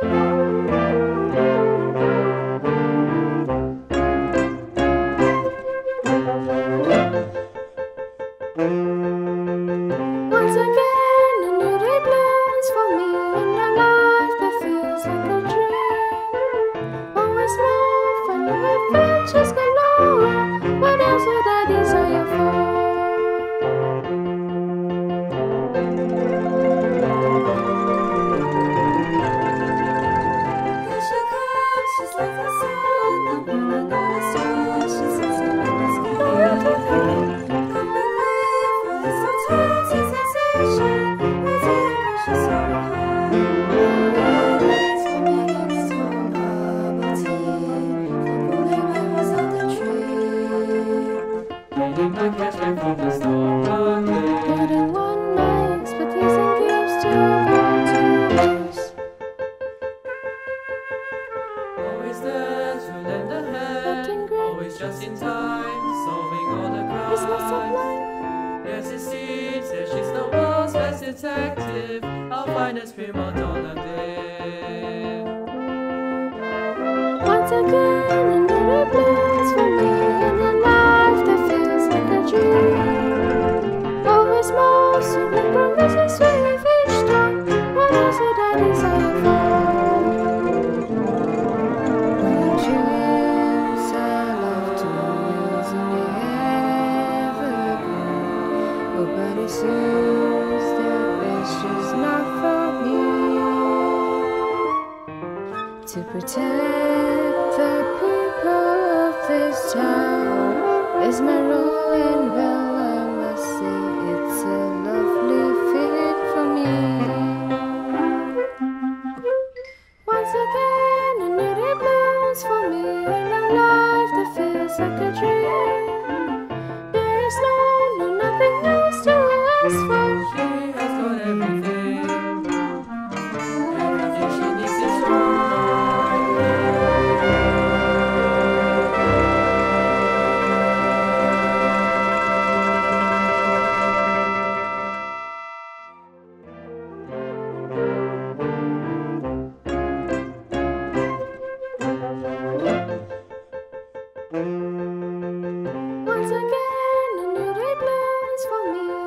Once Back from the store one to God to. Always to. Always just in time, solving all the. Yes, she's the world's best detective. Our finest prima donna there. Once again, is my role and well I must say it's a blooms for me in a life that feels like a dream. There is no no nothing else to ask for Once again, a new day blooms for me.